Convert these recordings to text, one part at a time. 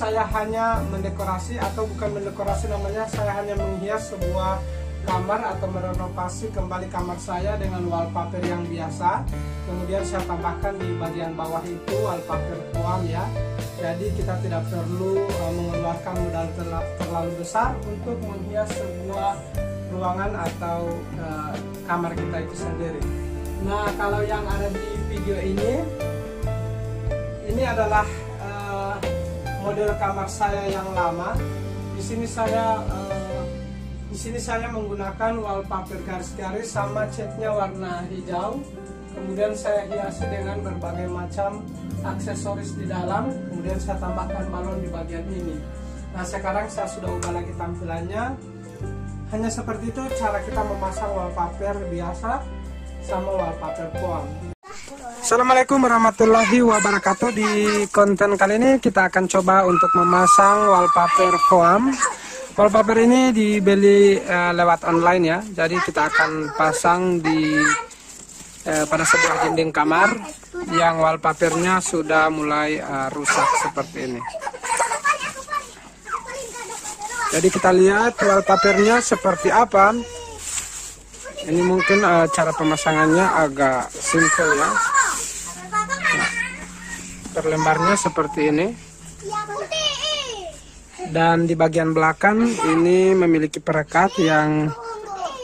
saya hanya mendekorasi atau bukan mendekorasi namanya, saya hanya menghias sebuah kamar atau merenovasi kembali kamar saya dengan wallpaper yang biasa. Kemudian saya tambahkan di bagian bawah itu wallpaper foam ya. Jadi kita tidak perlu uh, mengeluarkan modal terlalu besar untuk menghias sebuah ruangan atau uh, kamar kita itu sendiri. Nah kalau yang ada di video ini ini adalah model kamar saya yang lama. Di sini saya uh, di sini saya menggunakan wallpaper garis-garis sama catnya warna hijau. Kemudian saya hiasi dengan berbagai macam aksesoris di dalam. Kemudian saya tambahkan balon di bagian ini. Nah sekarang saya sudah ubah lagi tampilannya. Hanya seperti itu cara kita memasang wallpaper biasa sama wallpaper foam. Assalamualaikum warahmatullahi wabarakatuh. Di konten kali ini kita akan coba untuk memasang wallpaper foam Wallpaper ini dibeli uh, lewat online ya. Jadi kita akan pasang di uh, pada sebuah dinding kamar Yang wallpapernya sudah mulai uh, rusak seperti ini. Jadi kita lihat wallpapernya seperti apa. Ini mungkin uh, cara pemasangannya agak simple ya perlembarnya seperti ini. Dan di bagian belakang ini memiliki perekat yang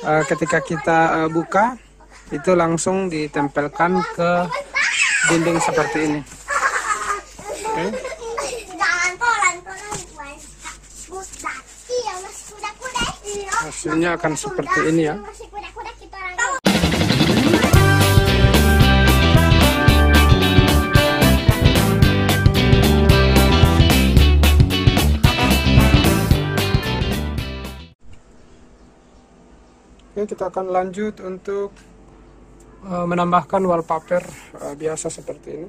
uh, ketika kita uh, buka itu langsung ditempelkan ke dinding seperti ini. Okay. hasilnya akan seperti ini ya Oke, kita akan lanjut untuk uh, menambahkan wallpaper uh, biasa seperti ini.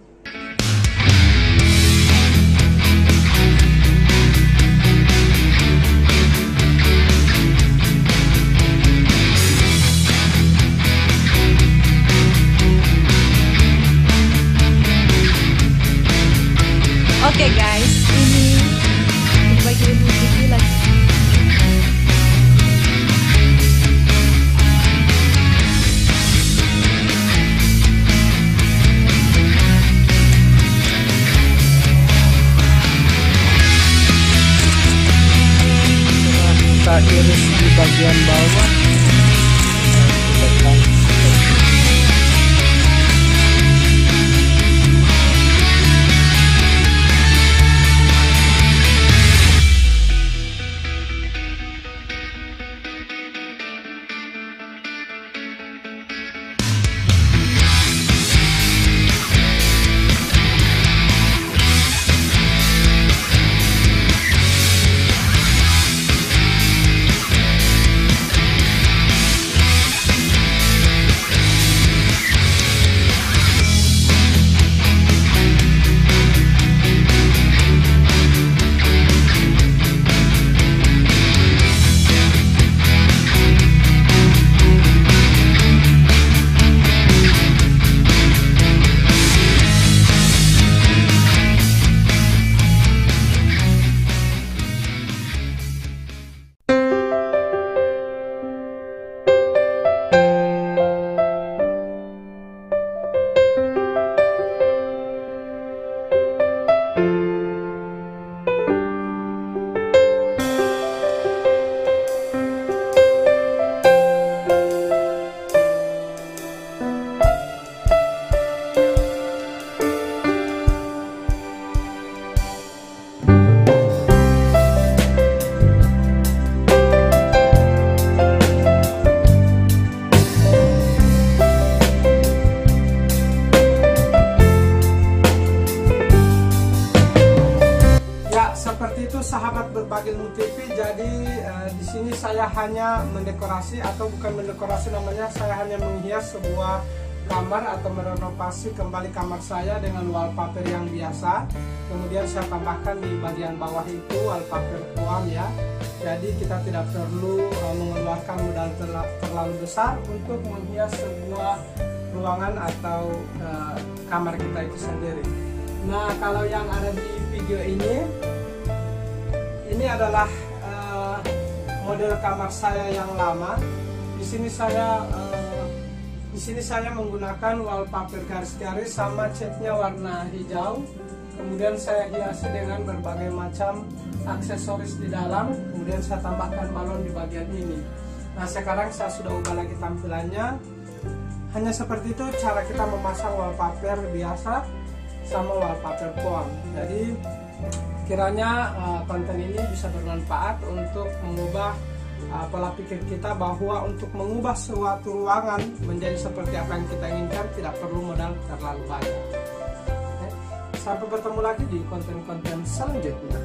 Di saya hanya mendekorasi atau bukan mendekorasi namanya, saya hanya menghias sebuah kamar atau merenovasi kembali kamar saya dengan wallpaper yang biasa. Kemudian saya tambahkan di bagian bawah itu wallpaper foam ya. Jadi kita tidak perlu uh, mengeluarkan modal terlalu besar untuk menghias sebuah ruangan atau uh, kamar kita itu sendiri. Nah, kalau yang ada di video ini, ini adalah model kamar saya yang lama. Di sini saya uh, di sini saya menggunakan wallpaper garis-garis sama catnya warna hijau. Kemudian saya hiasi dengan berbagai macam aksesoris di dalam. Kemudian saya tambahkan balon di bagian ini. Nah, sekarang saya sudah ubah lagi tampilannya. Hanya seperti itu cara kita memasang wallpaper biasa sama wallpaper phone. Jadi kiranya uh, konten ini bisa bermanfaat untuk mengubah uh, pola pikir kita bahwa untuk mengubah suatu ruangan menjadi seperti apa yang kita inginkan tidak perlu modal terlalu banyak. Sampai bertemu lagi di konten-konten selanjutnya.